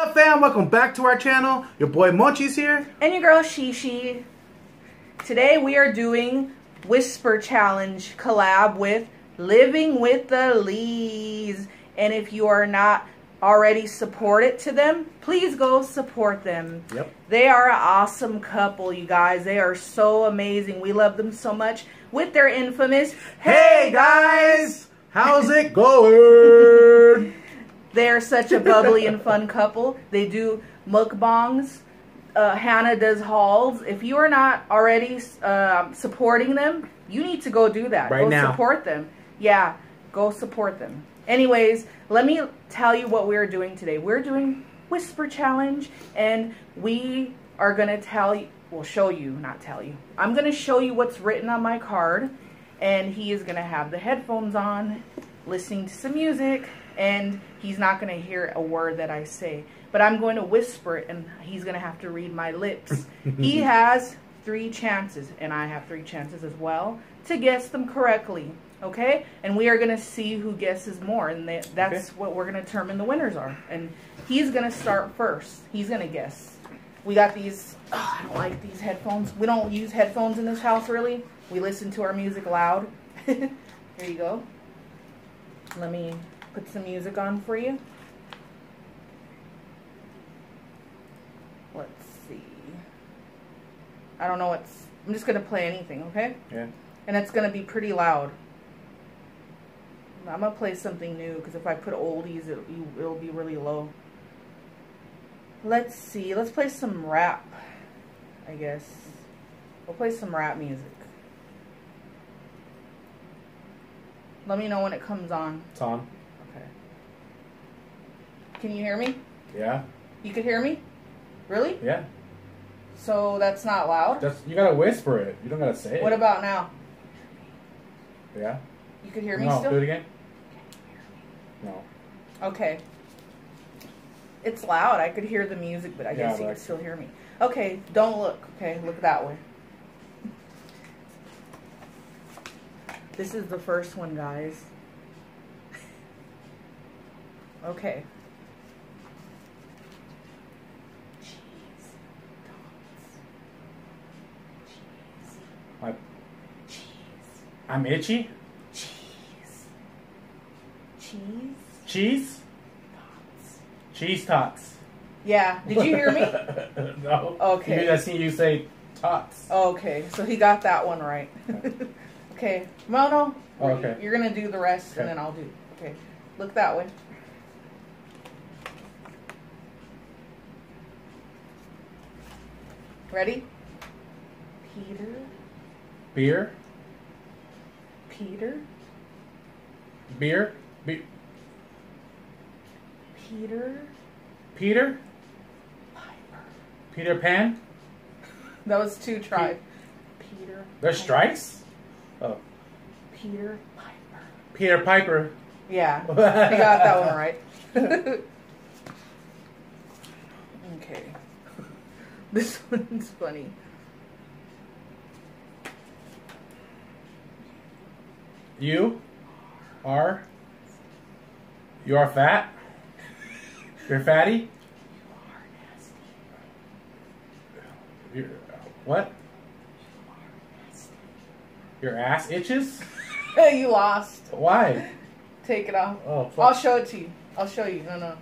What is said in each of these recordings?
What up fam, welcome back to our channel. Your boy Mochi's here. And your girl Shishi. Today we are doing Whisper Challenge collab with Living with the Lees. And if you are not already supported to them, please go support them. Yep. They are an awesome couple, you guys. They are so amazing. We love them so much with their infamous Hey guys, how's it going? They're such a bubbly and fun couple. They do mukbangs. Uh, Hannah does hauls. If you are not already uh, supporting them, you need to go do that. Right go now. support them. Yeah, go support them. Anyways, let me tell you what we're doing today. We're doing Whisper Challenge, and we are going to tell you, well, show you, not tell you. I'm going to show you what's written on my card, and he is going to have the headphones on, listening to some music, and he's not going to hear a word that I say. But I'm going to whisper it, and he's going to have to read my lips. he has three chances, and I have three chances as well, to guess them correctly. Okay? And we are going to see who guesses more, and that, that's Okay. what we're going to determine the winners are. And he's going to start first. He's going to guess. We got these, oh, I don't like these headphones. We don't use headphones in this house, really. We listen to our music loud. Here you go. Let me put some music on for you. Let's see. I don't know what's. I'm just gonna play anything, okay? Yeah. And it's gonna be pretty loud. I'm gonna play something new because if I put oldies, it, it'll be really low. Let's see. Let's play some rap. I guess we'll play some rap music. Let me know when it comes on. It's on. Can you hear me? Yeah. You could hear me? Really? Yeah. So that's not loud? Just you gotta whisper it. You don't gotta say it. What about now? Yeah. You could hear me no, still? do it again. No. Okay. It's loud. I could hear the music, but I Yeah, guess you could still hear me. Okay, don't look. Okay, look that way. This is the first one, guys. Okay. Cheese. Dogs. Cheese. My, Cheese. I'm itchy. Cheese. Cheese. Cheese. Dogs. Cheese tots. Yeah. Did you hear me? no. Okay. Because I see you say tots. Okay, so he got that one right. okay, Mono, Oh, okay. you're gonna do the rest, and then I'll do. Okay, look that way. Ready? Peter, Beer. Peter, Beer. Be- Peter, Peter. Piper. Peter Pan. That was two try. Peter. There's Piper. strikes. Oh. Peter Piper. Peter Piper. Yeah, he got that one right. okay. This one's funny. You are. You are fat. You're fatty. You're, what? Your ass itches? you lost. Why? Take it off. Oh, fuck. I'll show it to you. I'll show you. No, no.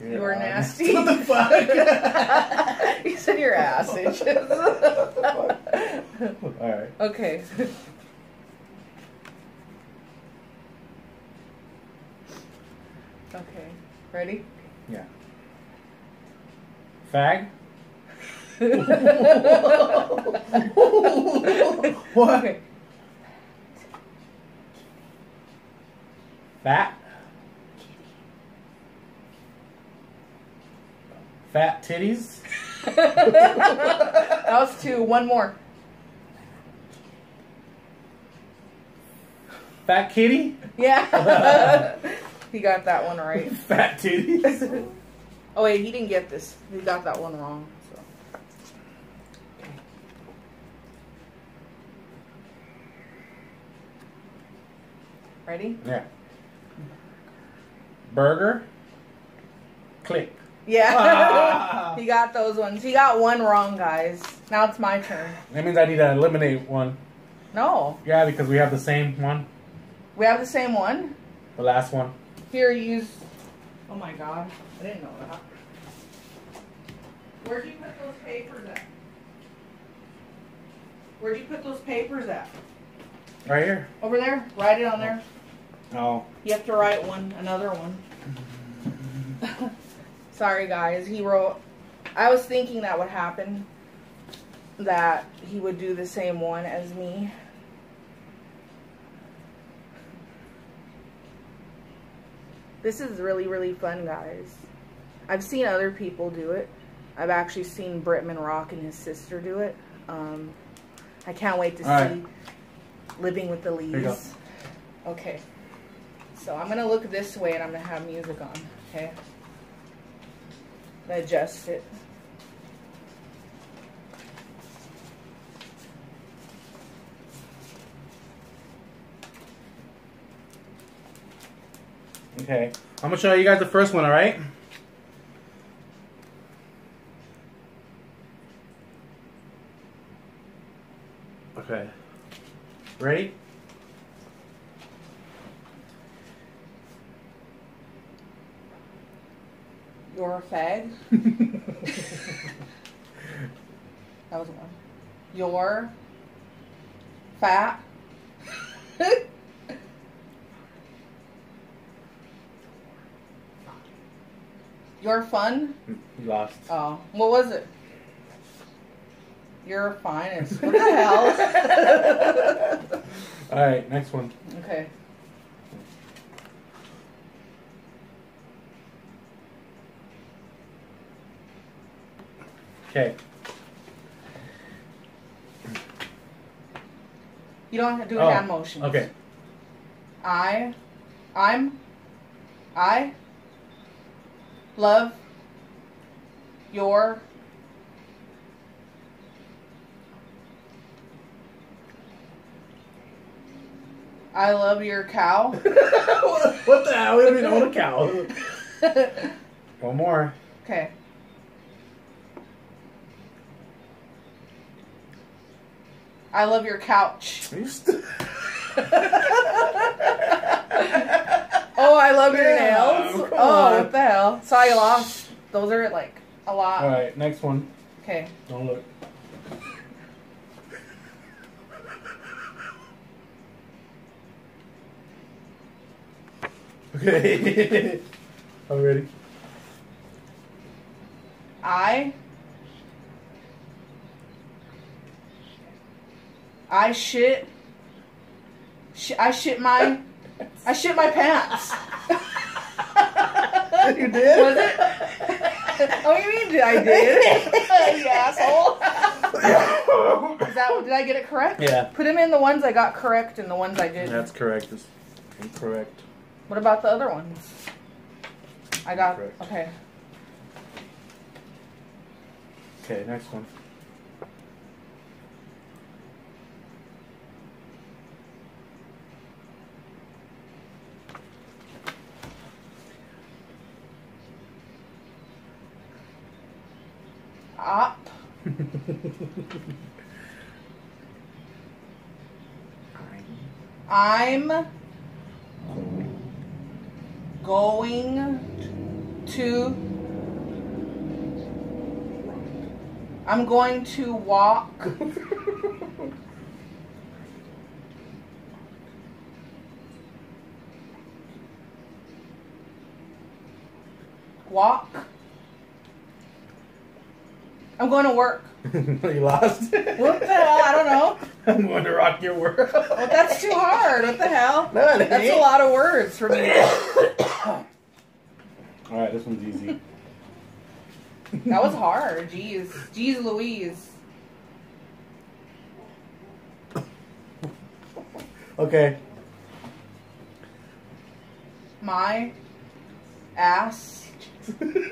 You are nasty. what the fuck? you said your ass itches. Alright. okay. okay. Ready? Yeah. Fag? what? Okay. Fat? Fat titties? That was two. One more. Fat kitty? Yeah. he got that one right. Fat titties? Oh wait, he didn't get this. He got that one wrong. So. Ready? Yeah. Burger? Click. Yeah. Ah. he got those ones. He got one wrong, guys. Now it's my turn. That means I need to eliminate one. No. Yeah, because we have the same one. We have the same one. The last one. Here, use. Oh my god. I didn't know that. Where'd you put those papers at? Where'd you put those papers at? Right here. Over there? Write it on there. No. You have to write one, another one. Sorry, guys. He wrote. I was thinking that would happen. That he would do the same one as me. This is really, really fun, guys. I've seen other people do it. I've actually seen Britman Rock and his sister do it. Um, I can't wait to All see right. Living with the. Lees. Okay. So I'm gonna look this way and I'm gonna have music on. Okay. Adjust it. Okay. I'm gonna show you guys the first one, alright? Okay. Ready? You're a fag. That was one. You're fat. You're fun. you lost. Oh, what was it? You're finest. What the hell? Alright, next one. okay. Okay. You don't have to do Oh, hand motions. Okay. I, I'm, I love your I love your cow. what the hell? We don't even own a cow. One more. okay. I love your couch. You Oh, I love your nails. come Oh, on. what the hell? So I lost. Those are like a lot. Alright, next one. Okay. Don't look. Okay. I'm ready. I I shit sh- I shit my I shit my pants. You did? Was it? oh, you mean did I did? you asshole. Is that did I get it correct? Yeah. Put them in the ones I got correct and the ones I didn't. That's correct. It's incorrect. What about the other ones? I got Correct. okay. Okay, next one. Up. I'm going to I'm going to walk walk I'm going to work. you lost. What the hell? I don't know. I'm going to rock your world. Well, that's too hard. What the hell? No, it That's a lot of words for me. All right, this one's easy. That was hard. Jeez. Jeez Louise. Okay. My ass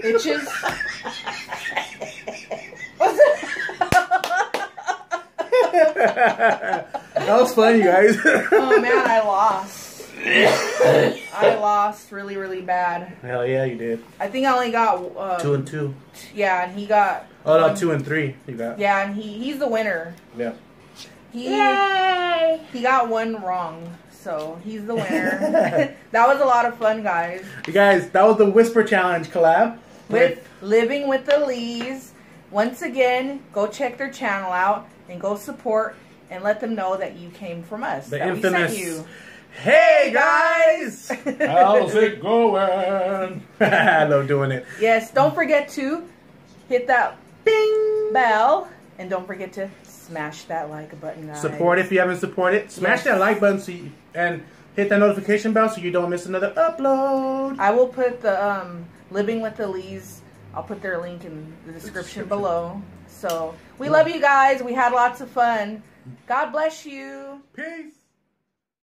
itches. What's it? that was fun, you guys. oh man, I lost. I I lost really, really bad. Hell yeah, you did. I think I only got uh, Two and two. Yeah, and he got. Oh no, one- two and three. You got. Yeah, and he he's the winner. Yeah. He Yay! he got one wrong, so he's the winner. that was a lot of fun, guys. You guys, that was the Whisper Challenge collab With living with the Lees. Once again, go check their channel out and go support and let them know that you came from us. the infamous. You. Hey guys, How's it going? I love doing it. Yes, don't forget to hit that bing bell and don't forget to smash that like button, guys. Support if you haven't supported. Smash Yes. that like button so you, and hit that notification bell so you don't miss another upload. I will put the um, Living with the Lees. I'll put their link in the description description. below. So we love you guys. We had lots of fun. God bless you. Peace.